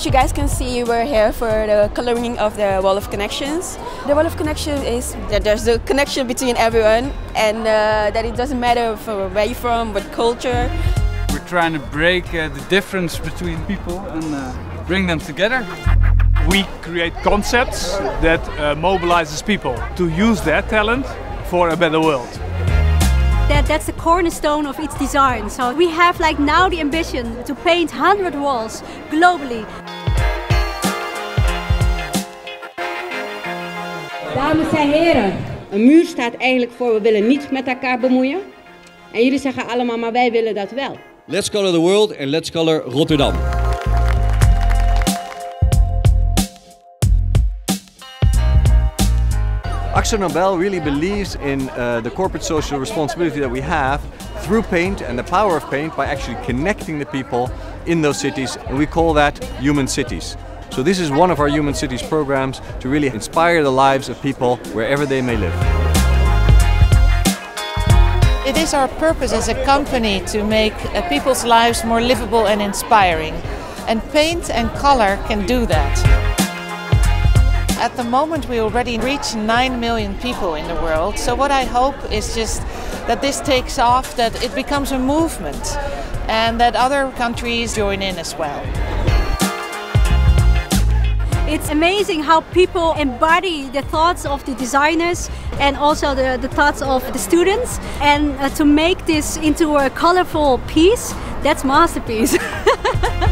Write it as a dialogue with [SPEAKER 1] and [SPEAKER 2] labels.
[SPEAKER 1] As you guys can see, we're here for the coloring of the Wall of Connections. The Wall of Connections is that there's a connection between everyone and uh, that it doesn't matter where you're from, what culture.
[SPEAKER 2] We're trying to break uh, the difference between people and uh, bring them together.
[SPEAKER 3] We create concepts that uh, mobilizes people to use their talent for a better world.
[SPEAKER 4] That, that's the cornerstone of its design. So we have like now the ambition to paint 100 walls globally.
[SPEAKER 5] Dames en heren, een muur staat eigenlijk voor we willen niet met elkaar bemoeien. En jullie zeggen allemaal, maar wij willen dat wel.
[SPEAKER 6] Let's color the world and let's color Rotterdam.
[SPEAKER 7] AkzoNobel really believes in uh, the corporate social responsibility that we have through paint and the power of paint by actually connecting the people in those cities and we call that human cities. So this is one of our human cities programs to really inspire the lives of people wherever they may live.
[SPEAKER 8] It is our purpose as a company to make uh, people's lives more livable and inspiring. And paint and color can do that. At the moment we already reach 9 million people in the world. So what I hope is just that this takes off, that it becomes a movement and that other countries join in as well.
[SPEAKER 4] It's amazing how people embody the thoughts of the designers and also the, the thoughts of the students and uh, to make this into a colorful piece, that's masterpiece.